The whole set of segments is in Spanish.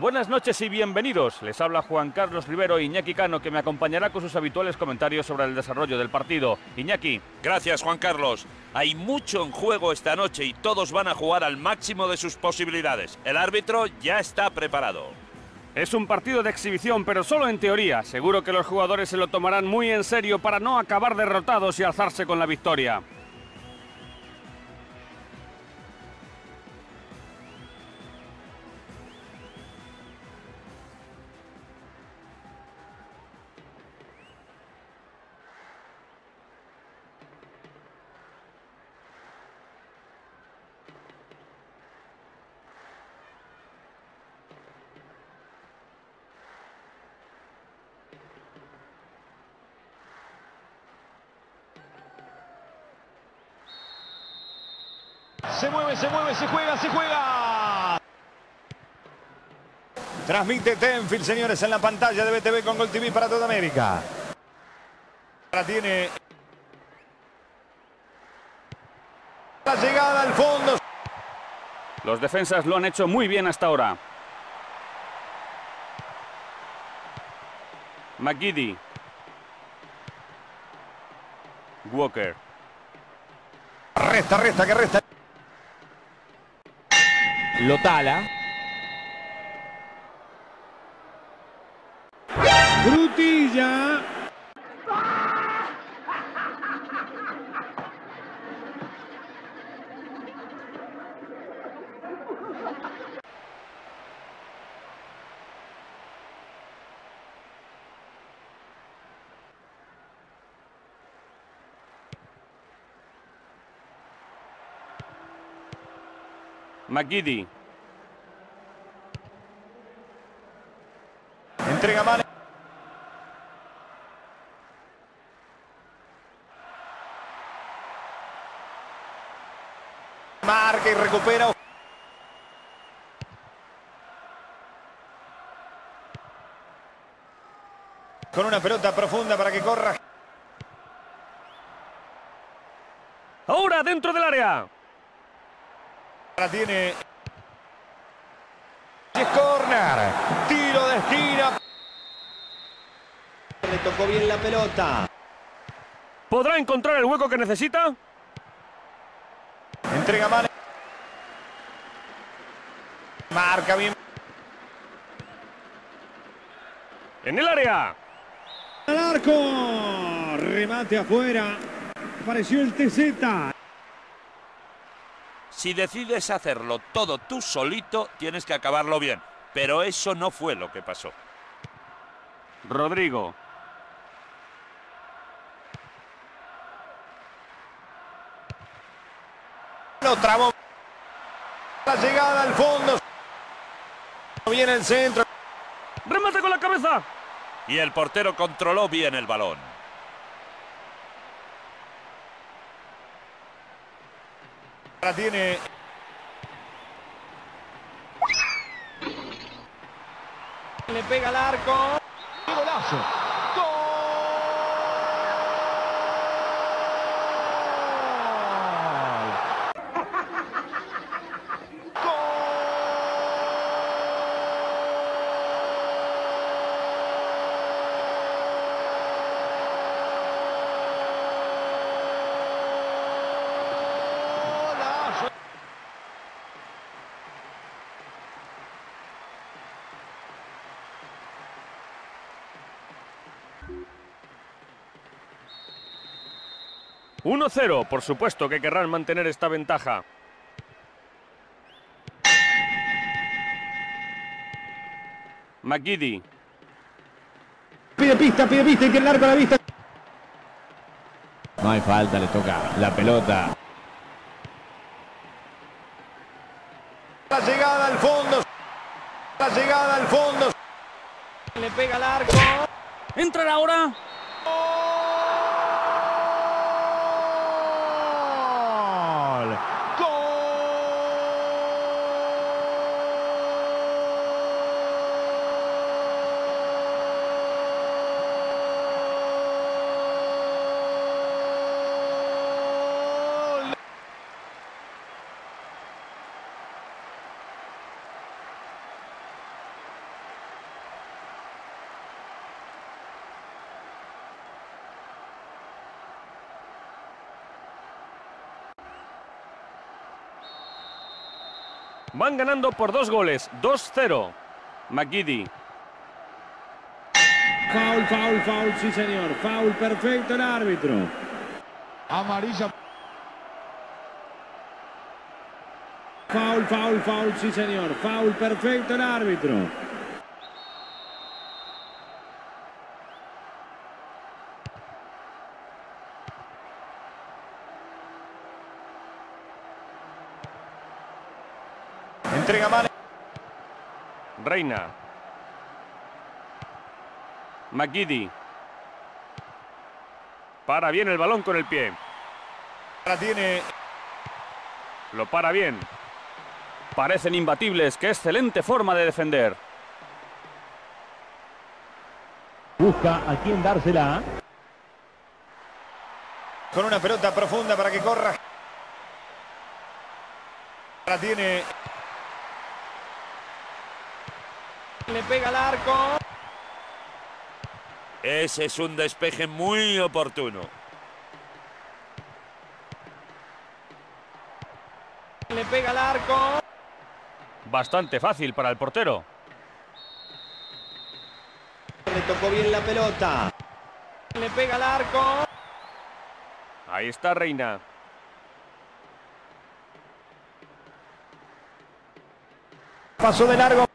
Buenas noches y bienvenidos. Les habla Juan Carlos Rivero e Iñaki Cano, que me acompañará con sus habituales comentarios sobre el desarrollo del partido. Iñaki. Gracias, Juan Carlos. Hay mucho en juego esta noche y todos van a jugar al máximo de sus posibilidades. El árbitro ya está preparado. Es un partido de exhibición, pero solo en teoría. Seguro que los jugadores se lo tomarán muy en serio para no acabar derrotados y alzarse con la victoria. Se mueve, se juega, se juega. Transmite Tenfield, señores, en la pantalla de BTV con Gol TV para toda América. Ahora tiene la llegada al fondo. Los defensas lo han hecho muy bien hasta ahora. McGiddy. Walker. Resta, resta, que resta. Lotala. Frutilla. McGiddy. Entrega Mane. Marca y recupera. Con una pelota profunda para que corra. Ahora dentro del área. Ahora tiene. Es corner. Tiro de esquina. Le tocó bien la pelota. ¿Podrá encontrar el hueco que necesita? Entrega Mane. Marca bien. En el área. Al arco. Remate afuera. Apareció el TZ. Si decides hacerlo todo tú solito, tienes que acabarlo bien. Pero eso no fue lo que pasó. Rodrigo. Lo trabó. La llegada al fondo. Viene el centro. ¡Remate con la cabeza! Y el portero controló bien el balón. Ahora tiene. Le pega al arco. ¡Qué golazo! ¡1-0! Por supuesto que querrán mantener esta ventaja. McGiddy. Pide pista, pide pista y que largo la vista. No hay falta, le toca la pelota. La llegada al fondo. La llegada al fondo. Le pega al arco. ¿Entrará ahora? Gol. Gol. Van ganando por dos goles, 2-0. McGiddy. Foul, foul, foul, sí señor. Foul perfecto el árbitro. Amarilla. Foul, foul, foul, sí señor. Foul perfecto el árbitro. Entrega Mane. Reina. McGiddy. Para bien el balón con el pie. La tiene. Lo para bien. Parecen imbatibles. Qué excelente forma de defender. Busca a quién dársela. Con una pelota profunda para que corra. La tiene. Le pega al arco. Ese es un despeje muy oportuno. Le pega al arco. Bastante fácil para el portero. Le tocó bien la pelota. Le pega al arco. Ahí está Reina. Pasó de largo.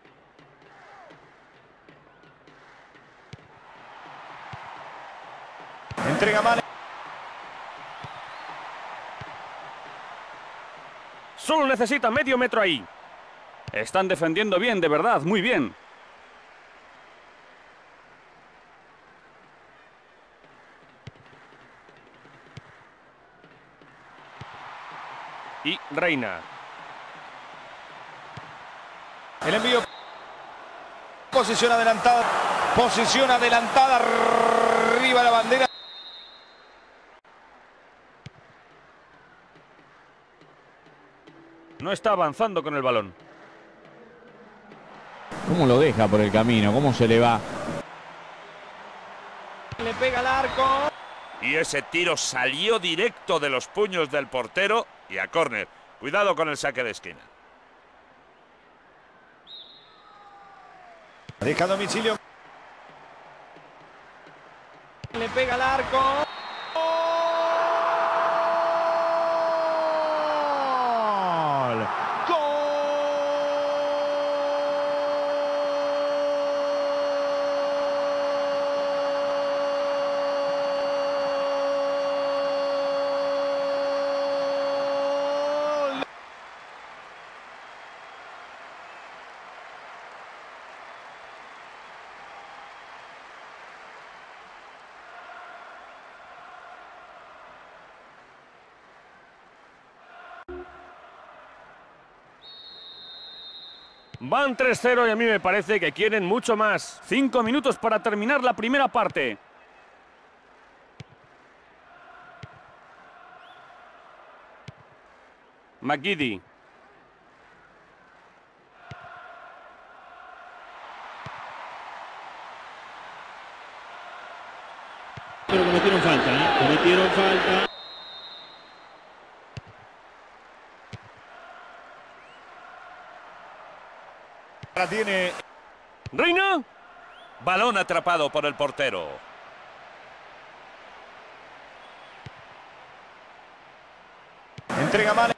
Entrega Mane. Solo necesita medio metro ahí. Están defendiendo bien, de verdad, muy bien. Y Reina. El envío. Posición adelantada. Posición adelantada. Arriba la bandera. No está avanzando con el balón. ¿Cómo lo deja por el camino? ¿Cómo se le va? Le pega al arco. Y ese tiro salió directo de los puños del portero y a córner. Cuidado con el saque de esquina. Deja domicilio. Le pega al arco. Gol. Gol. Van 3-0 y a mí me parece que quieren mucho más. Cinco minutos para terminar la primera parte. McGiddy. Pero cometieron falta, ¿eh? Cometieron falta. La tiene. Reina. Balón atrapado por el portero. Entrega Mane.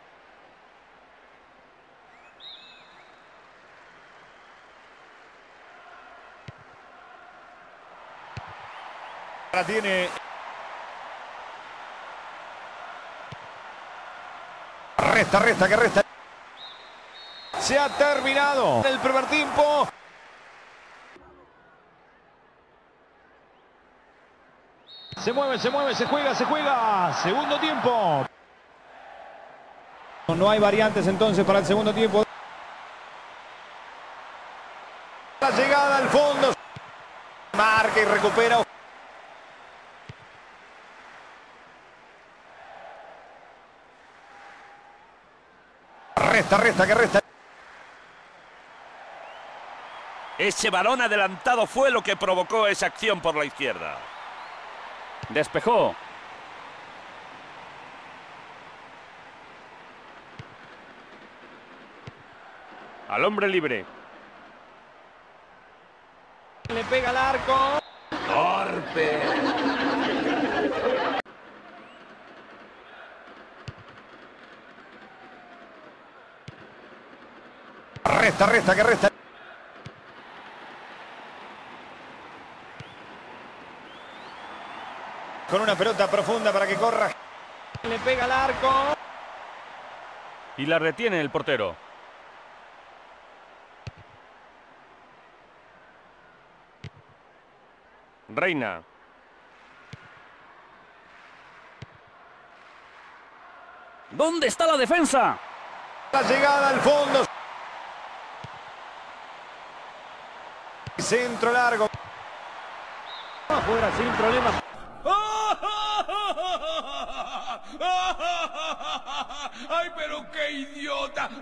La tiene. Resta, resta, que resta. Se ha terminado el primer tiempo. Se mueve, se mueve, se juega, se juega. Segundo tiempo. No hay variantes entonces para el segundo tiempo. La llegada al fondo. Marca y recupera. Resta, resta, que resta. Ese balón adelantado fue lo que provocó esa acción por la izquierda. Despejó. Al hombre libre. Le pega al arco. Resta, resta, que resta. Una pelota profunda para que corra. Le pega al arco. Y la retiene el portero. Reina. ¿Dónde está la defensa? La llegada al fondo. Centro largo. Afuera sin problema. ¡Ay, pero idiota!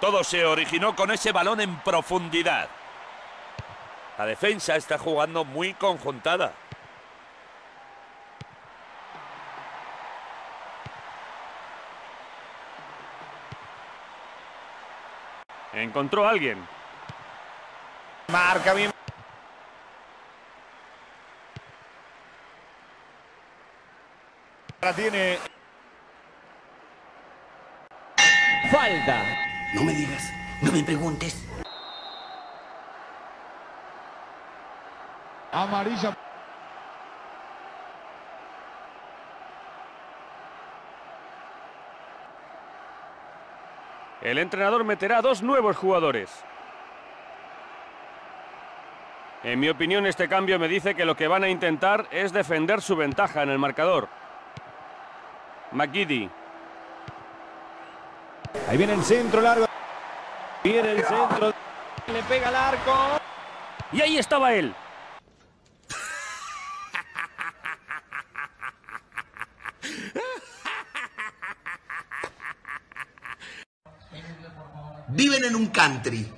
Todo se originó con ese balón en profundidad. La defensa está jugando muy conjuntada. Encontró a alguien. Marca bien. La tiene Falta. No me digas, no me preguntes. Amarilla. El entrenador meterá dos nuevos jugadores. En mi opinión, este cambio me dice que lo que van a intentar es defender su ventaja en el marcador. McGiddy. Ahí viene el centro largo. Viene el centro. Le pega al arco. Y ahí estaba él. Viven en un country.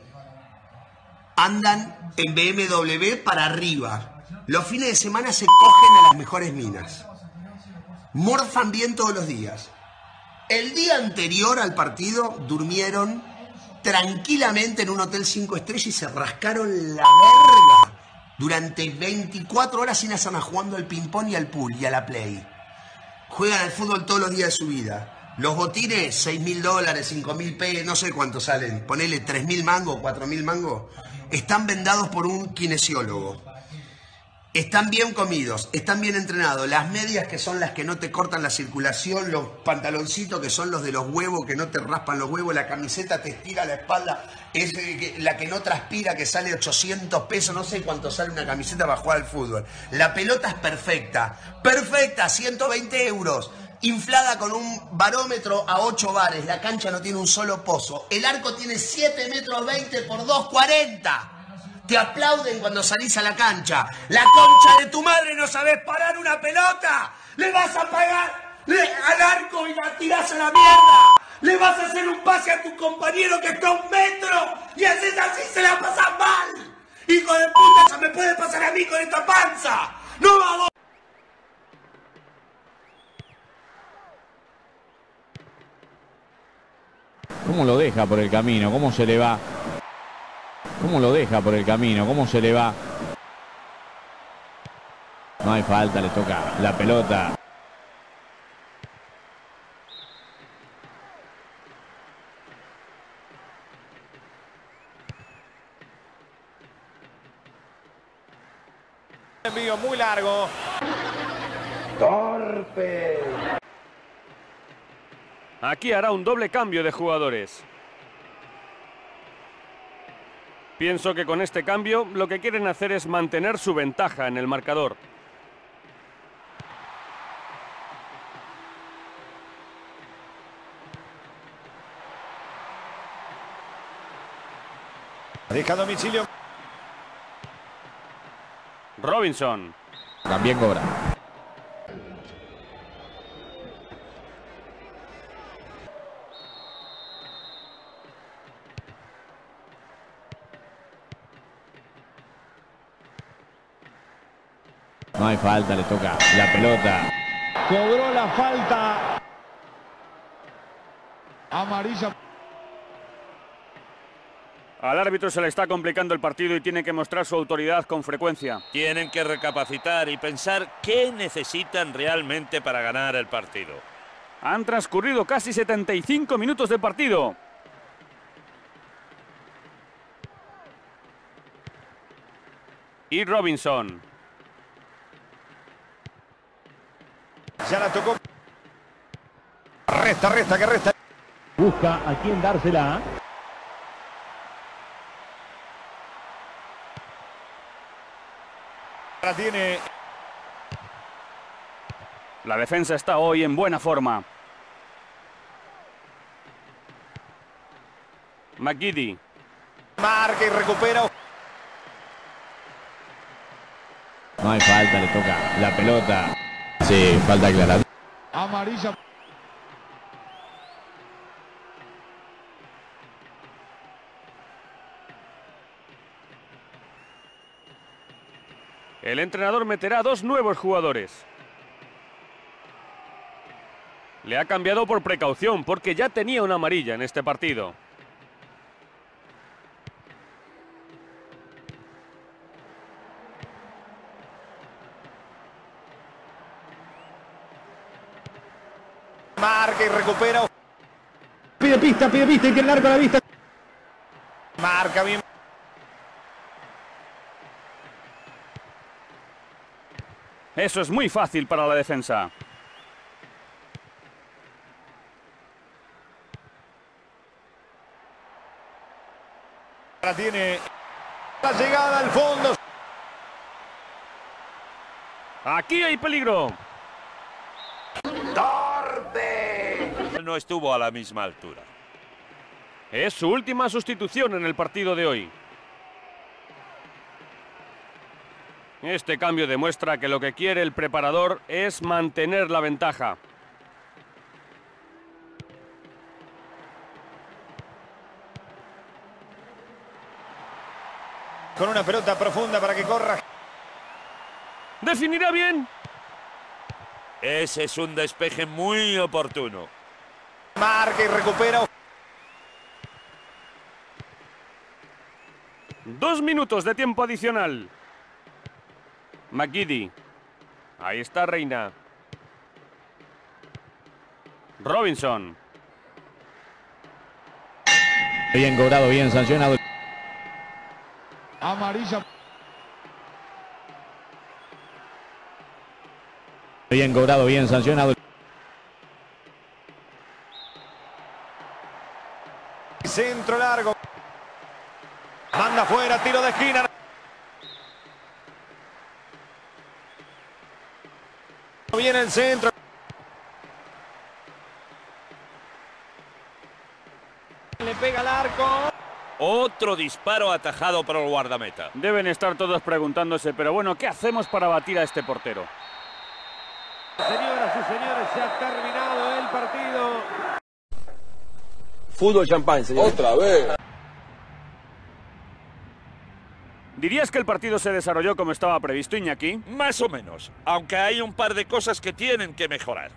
Andan en BMW para arriba. Los fines de semana se cogen a las mejores minas. Morfan bien todos los días. El día anterior al partido durmieron tranquilamente en un hotel 5 estrellas y se rascaron la verga durante 24 horas sin hacer nada jugando al ping-pong y al pool y a la play. Juegan al fútbol todos los días de su vida. Los botines, 6 mil dólares, 5 mil pesos, no sé cuánto salen. Ponele 3 mil mangos, 4 mil mangos. Están vendados por un kinesiólogo. Están bien comidos, están bien entrenados. Las medias que son las que no te cortan la circulación, los pantaloncitos que son los de los huevos que no te raspan los huevos, la camiseta te estira la espalda, es eh, la que no transpira que sale 800 pesos, no sé cuánto sale una camiseta para jugar al fútbol. La pelota es perfecta, perfecta, 120 euros. Inflada con un barómetro a 8 bares, la cancha no tiene un solo pozo, el arco tiene 7 metros 20 por 2,40. Te aplauden cuando salís a la cancha. La concha de tu madre no sabes parar una pelota. Le vas a pagar al arco y la tirás a la mierda. Le vas a hacer un pase a tu compañero que está a un metro y haces así se la pasas mal. Hijo de puta, eso me puede pasar a mí con esta panza. No va ¿Cómo lo deja por el camino? ¿Cómo se le va? ¿Cómo lo deja por el camino? ¿Cómo se le va? No hay falta, le toca la pelota. envío muy largo. Aquí hará un doble cambio de jugadores. Pienso que con este cambio lo que quieren hacer es mantener su ventaja en el marcador. Deja domicilio. Robinson. También cobra. Falta, le toca la pelota. Cobró la falta. Amarilla. Al árbitro se le está complicando el partido y tiene que mostrar su autoridad con frecuencia. Tienen que recapacitar y pensar qué necesitan realmente para ganar el partido. Han transcurrido casi 75 minutos de partido. Y Robinson. Ya la tocó. Resta, resta, que resta. Busca a quién dársela. La tiene La defensa está hoy en buena forma. McGiddy. marca y recupera. No hay falta, le toca la pelota. Sí, falta clara. Amarilla. El entrenador meterá dos nuevos jugadores. Le ha cambiado por precaución porque ya tenía una amarilla en este partido. Marca y recupera. Pide pista, pide pista y que largo la vista. Marca bien. Eso es muy fácil para la defensa. La tiene la llegada al fondo. Aquí hay peligro. No estuvo a la misma altura. Es su última sustitución en el partido de hoy. Este cambio demuestra que lo que quiere el preparador es mantener la ventaja. Con una pelota profunda para que corra. ¿Definirá bien? Ese es un despeje muy oportuno. Marca y recupera. Dos minutos de tiempo adicional. McGiddy. Ahí está Reina. Robinson. Bien cobrado, bien sancionado. Amarilla. Bien cobrado, bien sancionado. Centro largo. Manda fuera, tiro de esquina. Viene el centro. Le pega al arco. Otro disparo atajado por el guardameta. Deben estar todos preguntándose, pero bueno, ¿qué hacemos para batir a este portero? Señoras y señores, se ha terminado el partido. Fútbol champán, señor. Otra vez. ¿Dirías que el partido se desarrolló como estaba previsto, Iñaki? Más o menos, aunque hay un par de cosas que tienen que mejorar.